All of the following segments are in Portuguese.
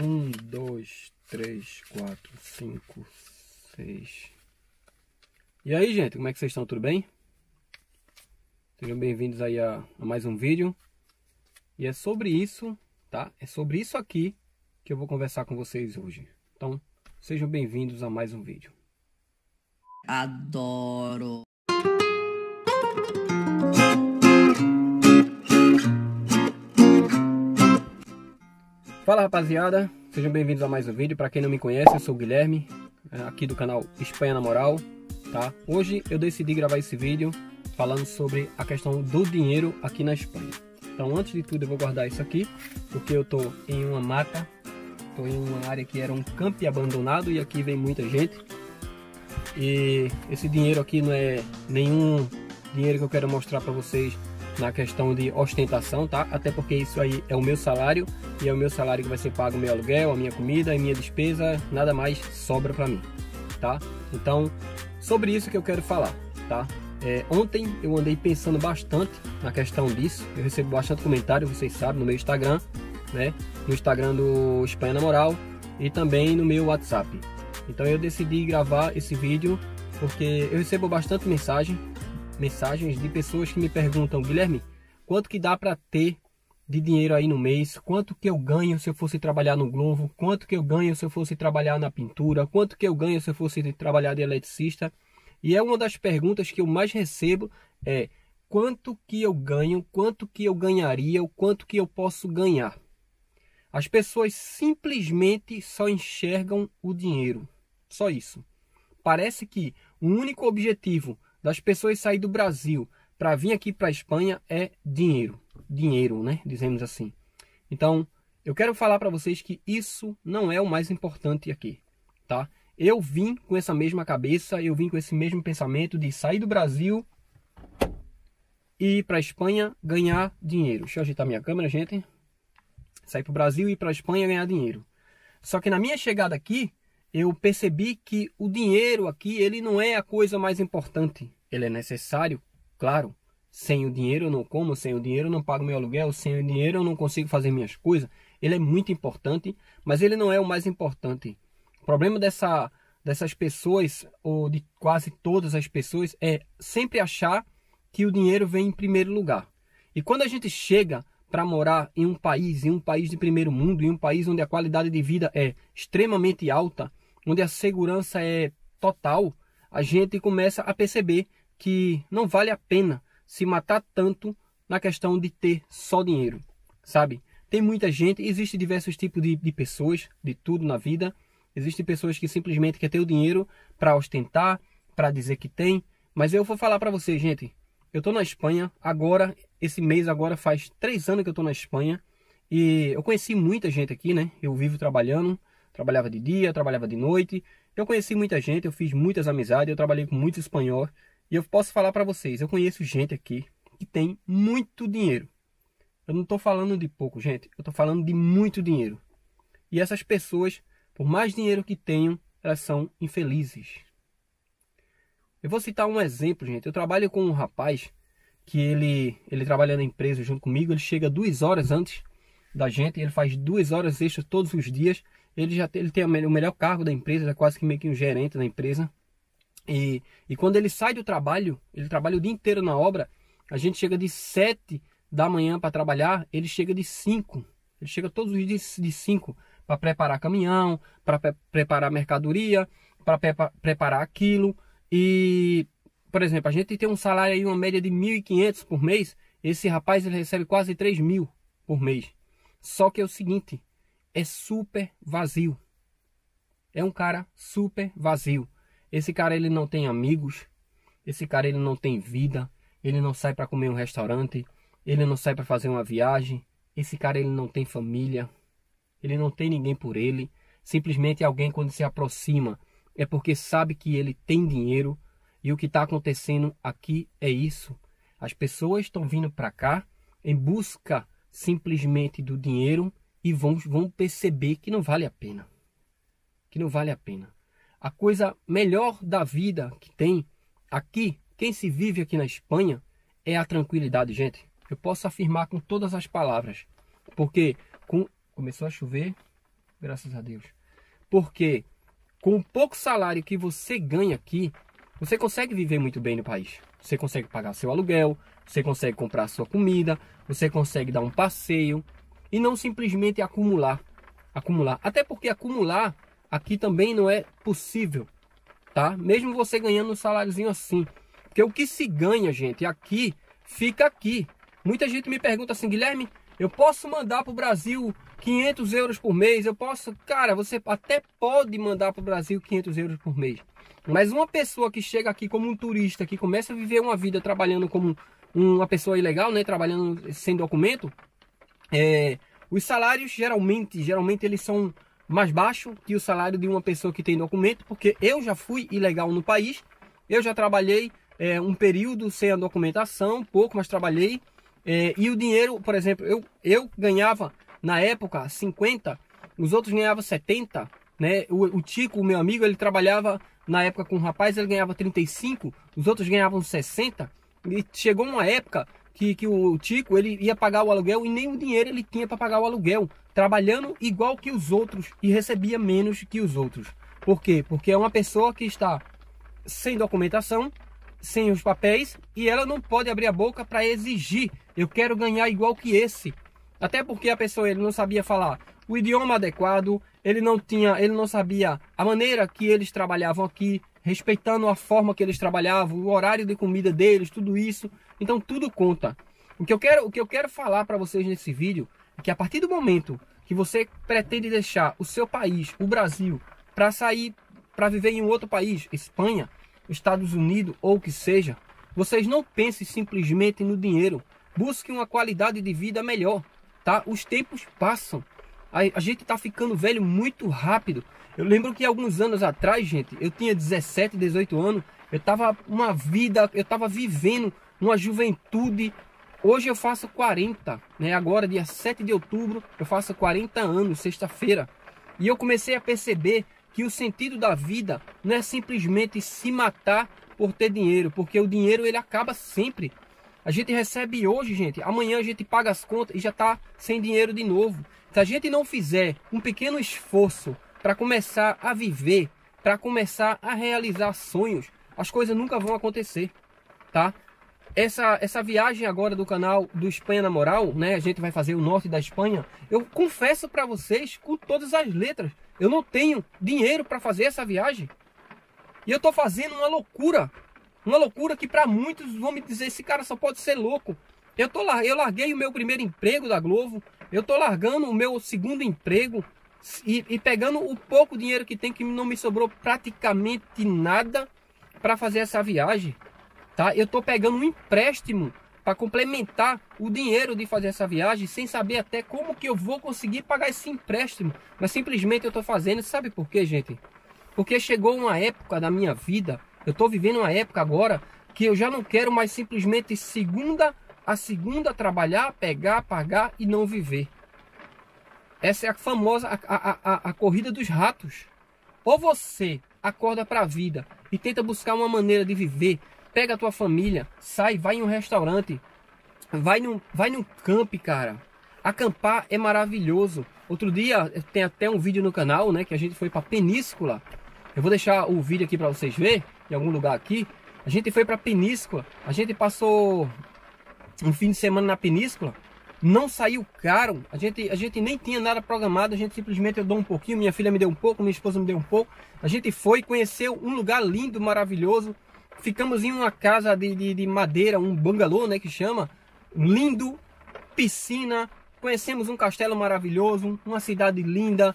Um, dois, três, quatro, cinco, seis. E aí, gente, como é que vocês estão? Tudo bem? Sejam bem-vindos aí a, a, mais um vídeo. E é sobre isso, tá? É sobre isso aqui que eu vou conversar com vocês hoje. Então, sejam bem-vindos a mais um vídeo. Adoro. Fala rapaziada, sejam bem-vindos a mais um vídeo. Para quem não me conhece, eu sou o Guilherme, é, aqui do canal Espanha na Moral, tá? Hoje eu decidi gravar esse vídeo falando sobre a questão do dinheiro aqui na Espanha. Então, antes de tudo, eu vou guardar isso aqui, porque eu tô em uma mata, tô em uma área que era um campo abandonado e aqui vem muita gente. E esse dinheiro aqui não é nenhum dinheiro que eu quero mostrar para vocês na questão de ostentação, tá? Até porque isso aí é o meu salário e é o meu salário que vai ser pago o meu aluguel, a minha comida, a minha despesa, nada mais sobra para mim, tá? Então, sobre isso que eu quero falar, tá? É, ontem eu andei pensando bastante na questão disso, eu recebo bastante comentário, vocês sabem, no meu Instagram, né? No Instagram do Espanha na Moral e também no meu WhatsApp. Então eu decidi gravar esse vídeo porque eu recebo bastante mensagem mensagens de pessoas que me perguntam, Guilherme, quanto que dá para ter de dinheiro aí no mês? Quanto que eu ganho se eu fosse trabalhar no Globo? Quanto que eu ganho se eu fosse trabalhar na pintura? Quanto que eu ganho se eu fosse trabalhar de eletricista? E é uma das perguntas que eu mais recebo é quanto que eu ganho, quanto que eu ganharia, o quanto que eu posso ganhar. As pessoas simplesmente só enxergam o dinheiro. Só isso. Parece que o único objetivo das pessoas sair do Brasil para vir aqui para a Espanha é dinheiro. Dinheiro, né? Dizemos assim. Então, eu quero falar para vocês que isso não é o mais importante aqui, tá? Eu vim com essa mesma cabeça, eu vim com esse mesmo pensamento de sair do Brasil e ir para a Espanha ganhar dinheiro. Deixa eu ajeitar minha câmera, gente. Sair para o Brasil e ir para a Espanha ganhar dinheiro. Só que na minha chegada aqui, eu percebi que o dinheiro aqui ele não é a coisa mais importante. Ele é necessário, claro. Sem o dinheiro eu não como, sem o dinheiro eu não pago meu aluguel, sem o dinheiro eu não consigo fazer minhas coisas. Ele é muito importante, mas ele não é o mais importante. O problema dessa, dessas pessoas, ou de quase todas as pessoas, é sempre achar que o dinheiro vem em primeiro lugar. E quando a gente chega para morar em um país, em um país de primeiro mundo, em um país onde a qualidade de vida é extremamente alta, onde a segurança é total, a gente começa a perceber que não vale a pena se matar tanto na questão de ter só dinheiro, sabe? Tem muita gente, existe diversos tipos de, de pessoas, de tudo na vida. Existem pessoas que simplesmente querem ter o dinheiro para ostentar, para dizer que tem. Mas eu vou falar para vocês, gente. Eu estou na Espanha agora, esse mês agora faz três anos que eu estou na Espanha. E eu conheci muita gente aqui, né? Eu vivo trabalhando. Trabalhava de dia, trabalhava de noite. Eu conheci muita gente, eu fiz muitas amizades, eu trabalhei com muitos espanhóis. E eu posso falar para vocês, eu conheço gente aqui que tem muito dinheiro. Eu não estou falando de pouco, gente. Eu estou falando de muito dinheiro. E essas pessoas, por mais dinheiro que tenham, elas são infelizes. Eu vou citar um exemplo, gente. Eu trabalho com um rapaz que ele, ele trabalha na empresa junto comigo. Ele chega duas horas antes da gente. Ele faz duas horas extras todos os dias ele já tem, ele tem o melhor cargo da empresa, é quase que meio que um gerente da empresa. E, e quando ele sai do trabalho, ele trabalha o dia inteiro na obra, a gente chega de 7 da manhã para trabalhar, ele chega de 5. Ele chega todos os dias de 5 para preparar caminhão, para pre preparar mercadoria, para pre preparar aquilo. E, por exemplo, a gente tem um salário aí, uma média de 1.500 por mês. Esse rapaz ele recebe quase 3 mil por mês. Só que é o seguinte, é super vazio. É um cara super vazio. Esse cara ele não tem amigos, esse cara ele não tem vida, ele não sai para comer um restaurante, ele não sai para fazer uma viagem, esse cara ele não tem família, ele não tem ninguém por ele. Simplesmente alguém quando se aproxima é porque sabe que ele tem dinheiro e o que está acontecendo aqui é isso. As pessoas estão vindo para cá em busca simplesmente do dinheiro e vão, vão perceber que não vale a pena. Que não vale a pena. A coisa melhor da vida que tem aqui, quem se vive aqui na Espanha, é a tranquilidade, gente. Eu posso afirmar com todas as palavras. Porque com... começou a chover graças a Deus. Porque com o pouco salário que você ganha aqui, você consegue viver muito bem no país. Você consegue pagar seu aluguel, você consegue comprar sua comida, você consegue dar um passeio e não simplesmente acumular. Acumular. Até porque acumular aqui também não é possível, tá? Mesmo você ganhando um saláriozinho assim. Porque o que se ganha, gente, aqui, fica aqui. Muita gente me pergunta assim, Guilherme, eu posso mandar para o Brasil 500 euros por mês? Eu posso... Cara, você até pode mandar para o Brasil 500 euros por mês. Mas uma pessoa que chega aqui como um turista, que começa a viver uma vida trabalhando como uma pessoa ilegal, né, trabalhando sem documento, é, os salários geralmente, geralmente eles são mais baixos que o salário de uma pessoa que tem documento, porque eu já fui ilegal no país, eu já trabalhei é, um período sem a documentação, pouco, mas trabalhei, é, e o dinheiro, por exemplo, eu, eu ganhava na época 50, os outros ganhavam 70, né? O, o Tico, o meu amigo, ele trabalhava na época com um rapaz, ele ganhava 35, os outros ganhavam 60. E chegou uma época que, que o Tico ele ia pagar o aluguel e nem o dinheiro ele tinha para pagar o aluguel, trabalhando igual que os outros e recebia menos que os outros. Por quê? Porque é uma pessoa que está sem documentação, sem os papéis e ela não pode abrir a boca para exigir, eu quero ganhar igual que esse. Até porque a pessoa ele não sabia falar o idioma adequado, ele não tinha, ele não sabia a maneira que eles trabalhavam aqui, respeitando a forma que eles trabalhavam, o horário de comida deles, tudo isso. Então tudo conta. O que eu quero, o que eu quero falar para vocês nesse vídeo que a partir do momento que você pretende deixar o seu país, o Brasil, para sair para viver em um outro país, Espanha, Estados Unidos ou o que seja, vocês não pensem simplesmente no dinheiro. Busquem uma qualidade de vida melhor, tá? Os tempos passam. A, a gente tá ficando velho muito rápido. Eu lembro que alguns anos atrás, gente, eu tinha 17, 18 anos, eu tava uma vida, eu tava vivendo uma juventude. Hoje eu faço 40, né? Agora, dia 7 de outubro, eu faço 40 anos, sexta-feira. E eu comecei a perceber que o sentido da vida não é simplesmente se matar por ter dinheiro, porque o dinheiro ele acaba sempre. A gente recebe hoje, gente, amanhã a gente paga as contas e já está sem dinheiro de novo. Se a gente não fizer um pequeno esforço para começar a viver, para começar a realizar sonhos, as coisas nunca vão acontecer, tá? Essa, essa viagem agora do canal do Espanha na Moral, né? A gente vai fazer o norte da Espanha. Eu confesso para vocês com todas as letras, eu não tenho dinheiro para fazer essa viagem. E eu tô fazendo uma loucura, uma loucura que para muitos vão me dizer esse cara só pode ser louco. Eu tô eu larguei o meu primeiro emprego da Globo, eu tô largando o meu segundo emprego e, e pegando o pouco dinheiro que tem, que não me sobrou praticamente nada para fazer essa viagem. Tá? Eu tô pegando um empréstimo para complementar o dinheiro de fazer essa viagem, sem saber até como que eu vou conseguir pagar esse empréstimo. Mas simplesmente eu estou fazendo, sabe por quê, gente? Porque chegou uma época da minha vida, eu estou vivendo uma época agora que eu já não quero mais simplesmente segunda a segunda trabalhar, pegar, pagar e não viver. Essa é a famosa a, a, a, a corrida dos ratos. Ou você acorda para a vida e tenta buscar uma maneira de viver, pega a tua família, sai, vai em um restaurante, vai num, vai num camp, cara. Acampar é maravilhoso. Outro dia tem até um vídeo no canal, né, que a gente foi para Península. Eu vou deixar o vídeo aqui para vocês ver, em algum lugar aqui. A gente foi para Península. A gente passou um fim de semana na Península, não saiu caro. A gente, a gente nem tinha nada programado, a gente simplesmente eu dou um pouquinho, minha filha me deu um pouco, minha esposa me deu um pouco. A gente foi, conheceu um lugar lindo, maravilhoso. Ficamos em uma casa de, de, de madeira, um bangalô, né, que chama. Lindo, piscina, conhecemos um castelo maravilhoso, uma cidade linda.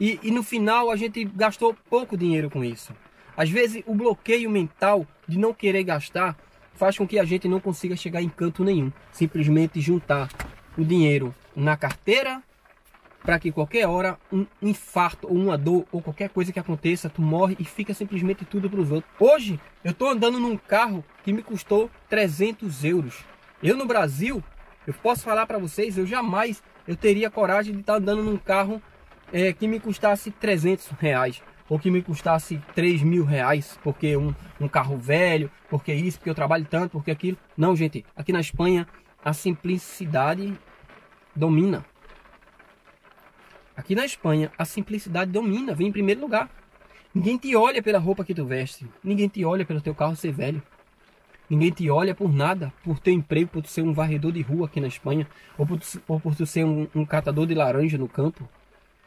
E, e no final a gente gastou pouco dinheiro com isso. Às vezes o bloqueio mental de não querer gastar faz com que a gente não consiga chegar em canto nenhum. Simplesmente juntar o dinheiro na carteira para que qualquer hora um infarto ou uma dor ou qualquer coisa que aconteça, tu morre e fica simplesmente tudo para os outros. Hoje eu estou andando num carro que me custou 300 euros. Eu no Brasil, eu posso falar para vocês, eu jamais eu teria coragem de estar tá andando num carro é, que me custasse 300 reais ou que me custasse 3 mil reais, porque um, um carro velho, porque isso, porque eu trabalho tanto, porque aquilo. Não, gente, aqui na Espanha a simplicidade domina. Aqui na Espanha, a simplicidade domina, vem em primeiro lugar. Ninguém te olha pela roupa que tu veste. Ninguém te olha pelo teu carro ser velho. Ninguém te olha por nada, por teu emprego, por tu ser um varredor de rua aqui na Espanha, ou por tu, ou por tu ser um, um catador de laranja no campo.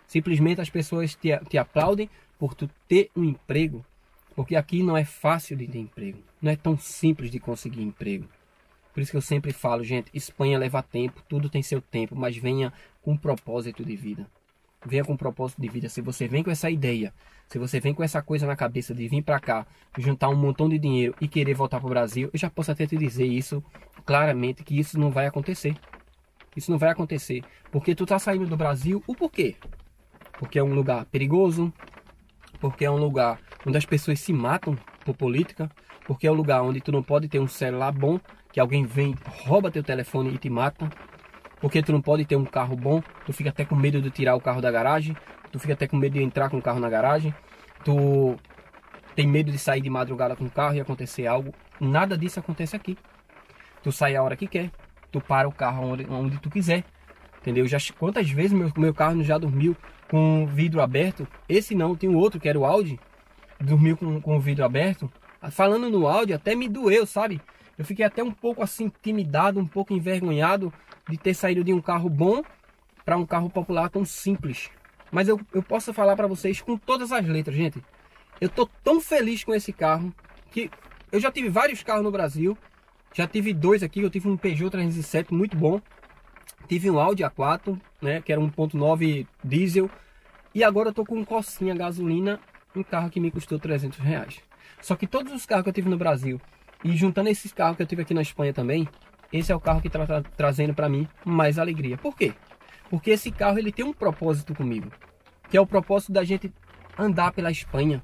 Simplesmente as pessoas te, te aplaudem por tu ter um emprego, porque aqui não é fácil de ter emprego, não é tão simples de conseguir emprego. Por isso que eu sempre falo, gente, Espanha leva tempo, tudo tem seu tempo, mas venha com um propósito de vida. Venha com um propósito de vida. Se você vem com essa ideia, se você vem com essa coisa na cabeça de vir para cá, juntar um montão de dinheiro e querer voltar para o Brasil, eu já posso até te dizer isso claramente que isso não vai acontecer. Isso não vai acontecer, porque tu tá saindo do Brasil, o porquê? Porque é um lugar perigoso, porque é um lugar onde as pessoas se matam por política, porque é um lugar onde tu não pode ter um celular bom que alguém vem, rouba teu telefone e te mata. Porque tu não pode ter um carro bom, tu fica até com medo de tirar o carro da garagem, tu fica até com medo de entrar com o carro na garagem, tu tem medo de sair de madrugada com o carro e acontecer algo. Nada disso acontece aqui. Tu sai a hora que quer, tu para o carro onde, onde tu quiser. Entendeu? Já, quantas vezes meu, meu carro já dormiu com o vidro aberto? Esse não, tem um outro que era o Audi, dormiu com, com o vidro aberto. Falando no áudio, até me doeu, sabe? Eu fiquei até um pouco assim intimidado, um pouco envergonhado de ter saído de um carro bom para um carro popular tão simples. Mas eu, eu posso falar para vocês com todas as letras, gente. Eu tô tão feliz com esse carro que eu já tive vários carros no Brasil. Já tive dois aqui, eu tive um Peugeot 307 muito bom. Tive um Audi A4, né, que era 1.9 diesel. E agora eu tô com um Cossinha gasolina, um carro que me custou 300 reais. Só que todos os carros que eu tive no Brasil e juntando esses carros que eu tive aqui na Espanha também, esse é o carro que está tra trazendo para mim mais alegria. Por quê? Porque esse carro ele tem um propósito comigo, que é o propósito da gente andar pela Espanha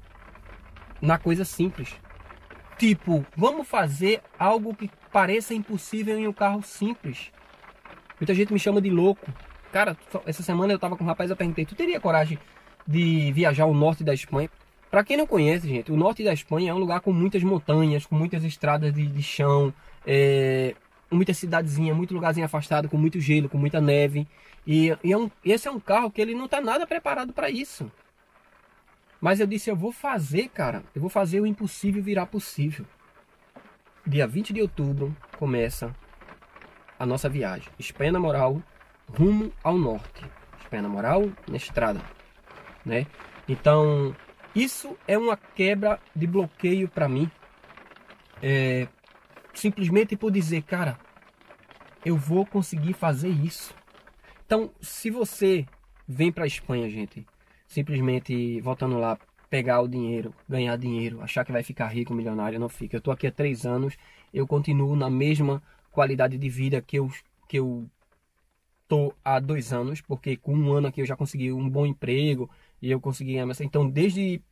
na coisa simples. Tipo, vamos fazer algo que pareça impossível em um carro simples. Muita gente me chama de louco. Cara, essa semana eu tava com um rapaz, eu perguntei, tu teria coragem de viajar ao norte da Espanha? Para quem não conhece, gente, o norte da Espanha é um lugar com muitas montanhas, com muitas estradas de, de chão, é, muita cidadezinha, muito lugarzinho afastado, com muito gelo, com muita neve. E, e é um, esse é um carro que ele não está nada preparado para isso. Mas eu disse, eu vou fazer, cara, eu vou fazer o impossível virar possível. Dia 20 de outubro começa a nossa viagem. Espanha na moral, rumo ao norte. Espanha na moral, na estrada, né? Então, isso é uma quebra de bloqueio para mim. É, simplesmente por dizer, cara, eu vou conseguir fazer isso. Então, se você vem para a Espanha, gente, simplesmente voltando lá, pegar o dinheiro, ganhar dinheiro, achar que vai ficar rico, milionário, não fica. Eu tô aqui há três anos, eu continuo na mesma qualidade de vida que eu, que eu tô há dois anos, porque com um ano aqui eu já consegui um bom emprego, e eu consegui Então, desde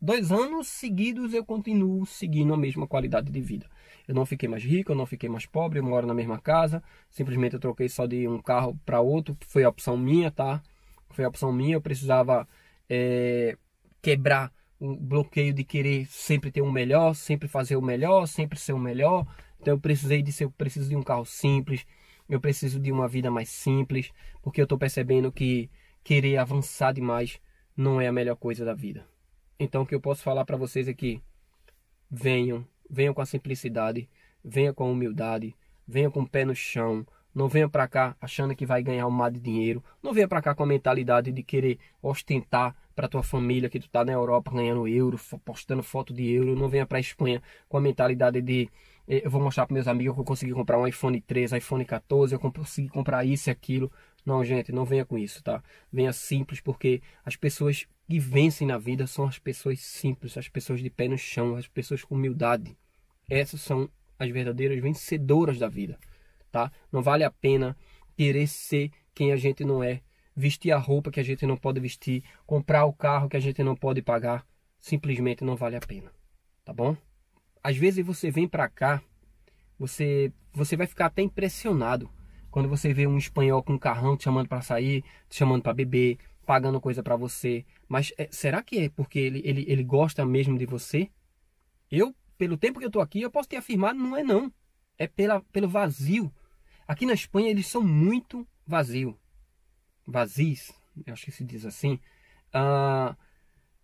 dois anos seguidos, eu continuo seguindo a mesma qualidade de vida. Eu não fiquei mais rico, eu não fiquei mais pobre, eu moro na mesma casa. Simplesmente eu troquei só de um carro para outro. Foi a opção minha, tá? Foi a opção minha. Eu precisava é, quebrar o bloqueio de querer sempre ter o um melhor, sempre fazer o melhor, sempre ser o melhor. Então eu precisei de ser, eu preciso de um carro simples. Eu preciso de uma vida mais simples, porque eu estou percebendo que querer avançar demais não é a melhor coisa da vida. Então o que eu posso falar para vocês é que venham, venham com a simplicidade, venham com a humildade, venham com o pé no chão, não venha para cá achando que vai ganhar um mar de dinheiro. Não venha para cá com a mentalidade de querer ostentar para tua família que tu tá na Europa ganhando euro, postando foto de euro. Não venha para Espanha com a mentalidade de eh, eu vou mostrar para meus amigos que eu consegui comprar um iPhone 13, iPhone 14, eu consegui comprar isso e aquilo. Não, gente, não venha com isso, tá? Venha simples, porque as pessoas que vencem na vida são as pessoas simples, as pessoas de pé no chão, as pessoas com humildade. Essas são as verdadeiras vencedoras da vida, tá? Não vale a pena querer ser quem a gente não é, vestir a roupa que a gente não pode vestir, comprar o carro que a gente não pode pagar, simplesmente não vale a pena, tá bom? Às vezes você vem para cá, você você vai ficar até impressionado quando você vê um espanhol com um carrão te chamando para sair, te chamando para beber, pagando coisa para você. Mas é, será que é porque ele, ele, ele gosta mesmo de você? Eu, pelo tempo que eu tô aqui, eu posso te afirmar, não é não. É pela, pelo vazio. Aqui na Espanha eles são muito vazios. Vazios, eu acho que se diz assim. Uh,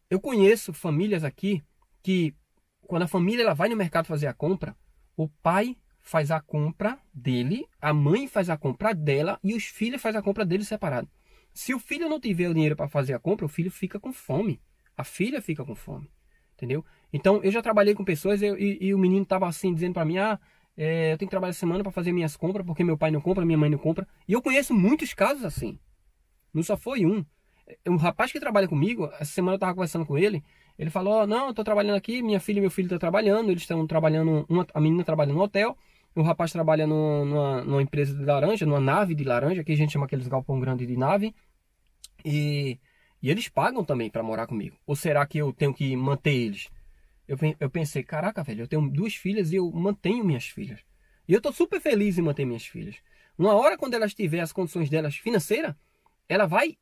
eu conheço famílias aqui que, quando a família ela vai no mercado fazer a compra, o pai faz a compra dele, a mãe faz a compra dela e os filhos fazem a compra dele separado. Se o filho não tiver o dinheiro para fazer a compra, o filho fica com fome. A filha fica com fome. Entendeu? Então, eu já trabalhei com pessoas eu, e, e, o menino estava assim, dizendo para mim: ah, é, eu tenho que trabalhar semana para fazer minhas compras, porque meu pai não compra, minha mãe não compra. E eu conheço muitos casos assim. Não só foi um. Um rapaz que trabalha comigo, essa semana eu estava conversando com ele, ele falou: oh, não, eu estou trabalhando aqui, minha filha e meu filho estão trabalhando, eles estão trabalhando, uma, a menina trabalha no hotel, o rapaz trabalha numa, numa, empresa de laranja, numa nave de laranja, que a gente chama aqueles galpão grande de nave. E, e eles pagam também para morar comigo. Ou será que eu tenho que manter eles? Eu, eu pensei, caraca, velho, eu tenho duas filhas e eu mantenho minhas filhas. E eu estou super feliz em manter minhas filhas. Uma hora, quando elas tiverem as condições delas financeiras, ela vai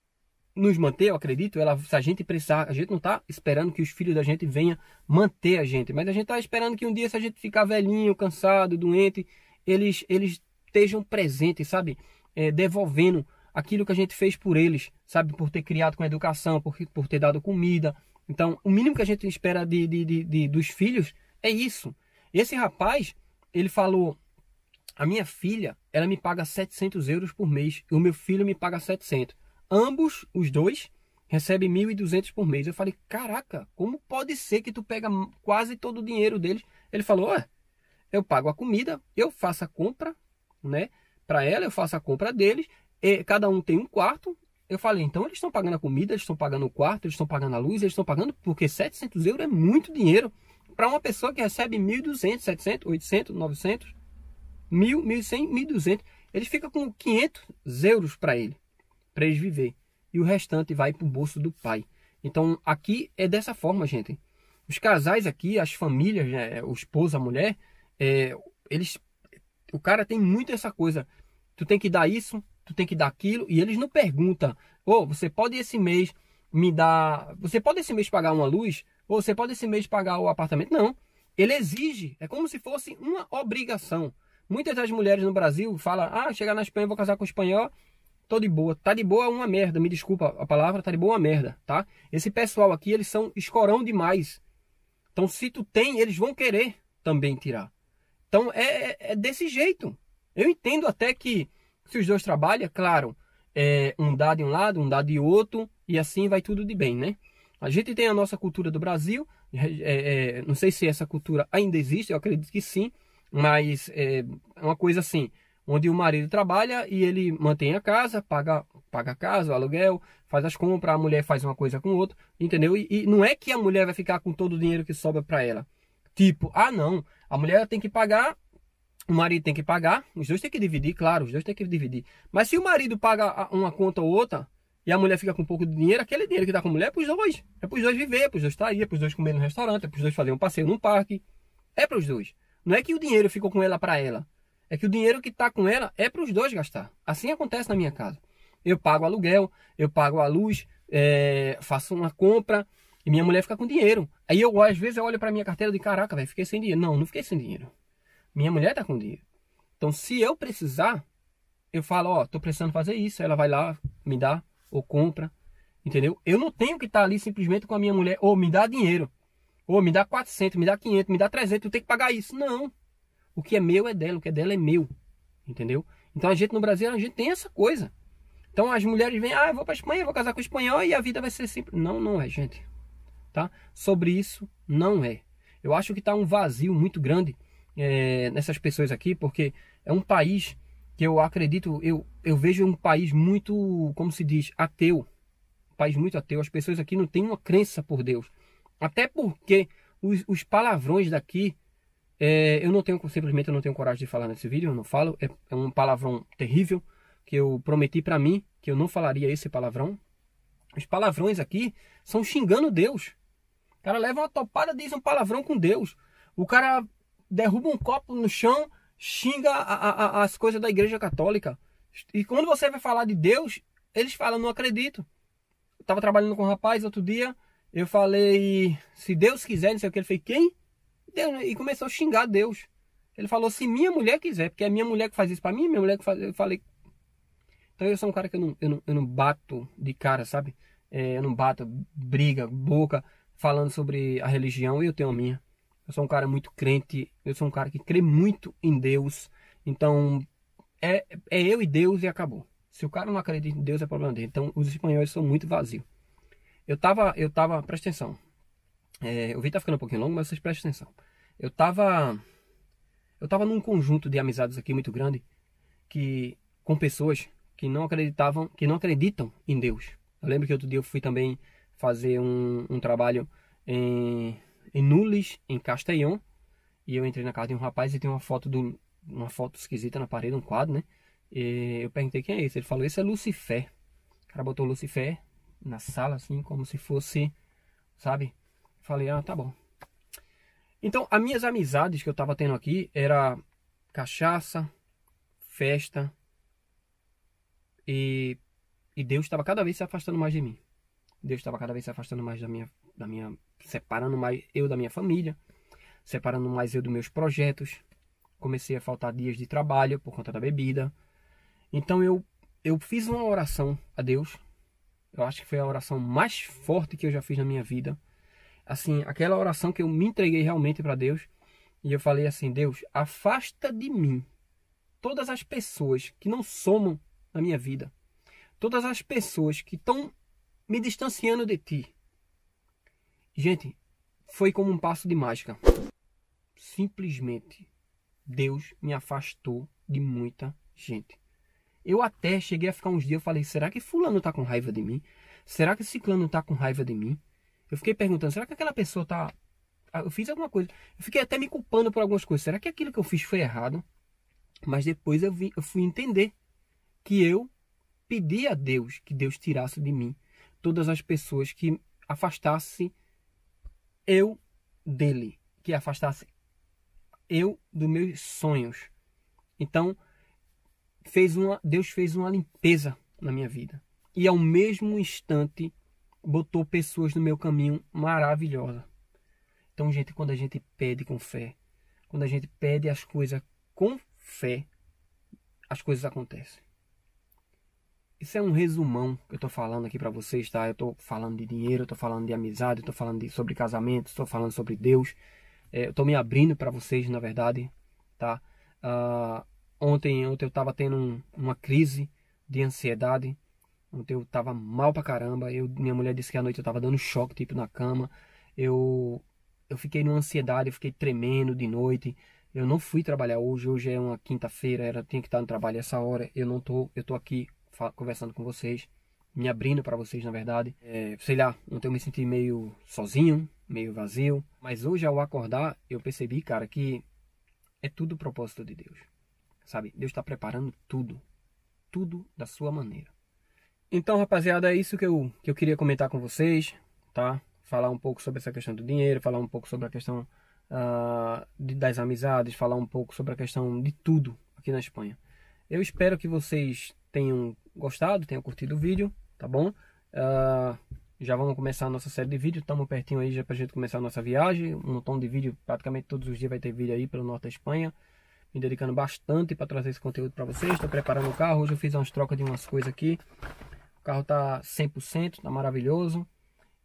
nos manter, eu acredito, ela, se a gente precisar, a gente não está esperando que os filhos da gente venham manter a gente, mas a gente está esperando que um dia, se a gente ficar velhinho, cansado, doente, eles, eles estejam presentes, sabe? É, devolvendo aquilo que a gente fez por eles, sabe? Por ter criado com educação, por, por ter dado comida. Então, o mínimo que a gente espera de, de, de, de dos filhos é isso. Esse rapaz, ele falou: a minha filha, ela me paga 700 euros por mês e o meu filho me paga 700 ambos, os dois, recebem 1.200 por mês. Eu falei, caraca, como pode ser que tu pega quase todo o dinheiro deles? Ele falou, eu pago a comida, eu faço a compra, né? Para ela, eu faço a compra deles, e cada um tem um quarto. Eu falei, então eles estão pagando a comida, eles estão pagando o quarto, eles estão pagando a luz, eles estão pagando, porque 700 euros é muito dinheiro para uma pessoa que recebe 1.200, 700, 800, 900, 1.000, 1.100, 1.200. Ele fica com 500 euros para ele para eles viver. E o restante vai para o bolso do pai. Então aqui é dessa forma, gente. Os casais aqui, as famílias, né, o esposo, a mulher, é, eles, o cara tem muito essa coisa. Tu tem que dar isso, tu tem que dar aquilo, e eles não perguntam. Ou oh, você pode esse mês me dar, você pode esse mês pagar uma luz, ou você pode esse mês pagar o apartamento. Não. Ele exige, é como se fosse uma obrigação. Muitas das mulheres no Brasil falam: "Ah, chegar na Espanha vou casar com um espanhol, tô de boa. Tá de boa é uma merda, me desculpa a palavra, tá de boa é uma merda, tá? Esse pessoal aqui, eles são escorão demais. Então, se tu tem, eles vão querer também tirar. Então, é, é, é desse jeito. Eu entendo até que se os dois trabalham, claro, é, um dá de um lado, um dá de outro, e assim vai tudo de bem, né? A gente tem a nossa cultura do Brasil, é, é, não sei se essa cultura ainda existe, eu acredito que sim, mas é uma coisa assim, onde o marido trabalha e ele mantém a casa, paga, paga a casa, o aluguel, faz as compras, a mulher faz uma coisa com o outro, entendeu? E, e não é que a mulher vai ficar com todo o dinheiro que sobra para ela. Tipo, ah não, a mulher tem que pagar, o marido tem que pagar, os dois têm que dividir, claro, os dois têm que dividir. Mas se o marido paga uma conta ou outra e a mulher fica com um pouco de dinheiro, aquele dinheiro que dá com a mulher é para os dois. É para os dois viver, é para os dois sair, é para os dois comer no restaurante, é para os dois fazer um passeio num parque. É para os dois. Não é que o dinheiro ficou com ela para ela é que o dinheiro que está com ela é para os dois gastar. Assim acontece na minha casa. Eu pago aluguel, eu pago a luz, é, faço uma compra e minha mulher fica com dinheiro. Aí eu, às vezes, eu olho para minha carteira e caraca, velho, fiquei sem dinheiro. Não, não fiquei sem dinheiro. Minha mulher está com dinheiro. Então, se eu precisar, eu falo, ó, tô precisando fazer isso. Ela vai lá, me dá, ou compra, entendeu? Eu não tenho que estar tá ali simplesmente com a minha mulher, ou me dá dinheiro, ou me dá 400, me dá 500, me dá 300, eu tenho que pagar isso. Não. O que é meu é dela, o que é dela é meu. Entendeu? Então a gente no Brasil, a gente tem essa coisa. Então as mulheres vêm, ah, eu vou para Espanha, vou casar com o espanhol e a vida vai ser simples. Não, não é, gente. Tá? Sobre isso, não é. Eu acho que está um vazio muito grande é, nessas pessoas aqui, porque é um país que eu acredito, eu, eu vejo um país muito, como se diz, ateu. Um país muito ateu. As pessoas aqui não têm uma crença por Deus. Até porque os, os palavrões daqui é, eu não tenho, simplesmente eu não tenho coragem de falar nesse vídeo, eu não falo. É, é um palavrão terrível que eu prometi para mim que eu não falaria esse palavrão. Os palavrões aqui são xingando Deus. O cara leva uma topada, diz um palavrão com Deus. O cara derruba um copo no chão, xinga a, a, as coisas da igreja católica. E quando você vai falar de Deus, eles falam, não acredito. Eu tava trabalhando com um rapaz outro dia, eu falei, se Deus quiser, não sei o que, ele fez, quem? Deus, né? e começou a xingar Deus. Ele falou: se minha mulher quiser, porque é minha mulher que faz isso para mim, minha mulher que faz. Eu falei. Então eu sou um cara que eu não, eu não, eu não bato de cara, sabe? É, eu não bato briga, boca, falando sobre a religião e eu tenho a minha. Eu sou um cara muito crente, eu sou um cara que crê muito em Deus. Então é, é eu e Deus e acabou. Se o cara não acredita em Deus, é problema dele. Então os espanhóis são muito vazios. Eu tava, eu tava, presta atenção. É, o vídeo tá ficando um pouquinho longo, mas vocês prestem atenção. Eu tava, eu tava num conjunto de amizades aqui muito grande que com pessoas que não acreditavam, que não acreditam em Deus. Eu lembro que outro dia eu fui também fazer um, um trabalho em, em Nules, em Castellón, e eu entrei na casa de um rapaz e tem uma foto do uma foto esquisita na parede, um quadro, né? E eu perguntei quem é esse. Ele falou: "Esse é Lucifer". O cara botou Lucifer na sala assim, como se fosse, sabe? Falei: "Ah, tá bom". Então, as minhas amizades que eu tava tendo aqui era cachaça, festa e e Deus estava cada vez se afastando mais de mim. Deus estava cada vez se afastando mais da minha, da minha, separando mais eu da minha família, separando mais eu dos meus projetos. Comecei a faltar dias de trabalho por conta da bebida. Então eu, eu fiz uma oração a Deus. Eu acho que foi a oração mais forte que eu já fiz na minha vida. Assim, aquela oração que eu me entreguei realmente para Deus. E eu falei assim: Deus, afasta de mim todas as pessoas que não somam na minha vida todas as pessoas que estão me distanciando de ti. Gente, foi como um passo de mágica. Simplesmente Deus me afastou de muita gente. Eu até cheguei a ficar uns dias, eu falei, será que fulano tá com raiva de mim? Será que ciclano tá com raiva de mim? Eu fiquei perguntando, será que aquela pessoa tá ah, eu fiz alguma coisa. Eu fiquei até me culpando por algumas coisas. Será que aquilo que eu fiz foi errado? Mas depois eu, vi, eu fui entender que eu pedi a Deus que Deus tirasse de mim todas as pessoas que afastasse eu dele, que afastasse eu dos meus sonhos. Então, fez uma, Deus fez uma limpeza na minha vida. E ao mesmo instante botou pessoas no meu caminho maravilhosa. Então, gente, quando a gente pede com fé, quando a gente pede as coisas com fé, as coisas acontecem. Isso é um resumão que eu tô falando aqui para vocês, tá? Eu tô falando de dinheiro, eu tô falando de amizade, eu tô falando de, sobre casamento, estou falando sobre Deus. É, eu tô me abrindo para vocês, na verdade, tá? Uh, ontem, ontem eu tava tendo um, uma crise de ansiedade. Ontem eu tava mal pra caramba. Eu, minha mulher disse que à noite eu tava dando choque, tipo, na cama. Eu, eu fiquei numa ansiedade, eu fiquei tremendo de noite. Eu não fui trabalhar hoje, hoje é uma quinta-feira, era tinha que estar no trabalho essa hora. Eu não tô, eu tô aqui conversando com vocês, me abrindo para vocês, na verdade. É, sei lá, ontem eu me senti meio sozinho, meio vazio. Mas hoje, ao acordar, eu percebi, cara, que é tudo propósito de Deus. Sabe? Deus está preparando tudo. Tudo da sua maneira. Então, rapaziada, é isso que eu, que eu queria comentar com vocês, tá? Falar um pouco sobre essa questão do dinheiro, falar um pouco sobre a questão uh, de, das amizades, falar um pouco sobre a questão de tudo aqui na Espanha. Eu espero que vocês tenham gostado, tenham curtido o vídeo, tá bom? Uh, já vamos começar a nossa série de vídeos, estamos pertinho aí já pra gente começar a nossa viagem, um montão de vídeo, praticamente todos os dias vai ter vídeo aí pelo norte da Espanha, me dedicando bastante para trazer esse conteúdo para vocês, estou preparando o carro, hoje eu fiz umas trocas de umas coisas aqui, carro tá 100%, tá maravilhoso,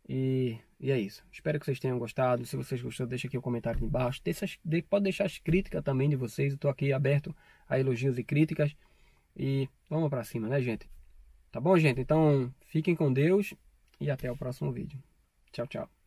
e, e é isso, espero que vocês tenham gostado, se vocês gostaram deixa aqui o comentário aqui embaixo, deixa, pode deixar as críticas também de vocês, eu tô aqui aberto a elogios e críticas, e vamos para cima, né, gente? Tá bom, gente? Então, fiquem com Deus e até o próximo vídeo. Tchau, tchau.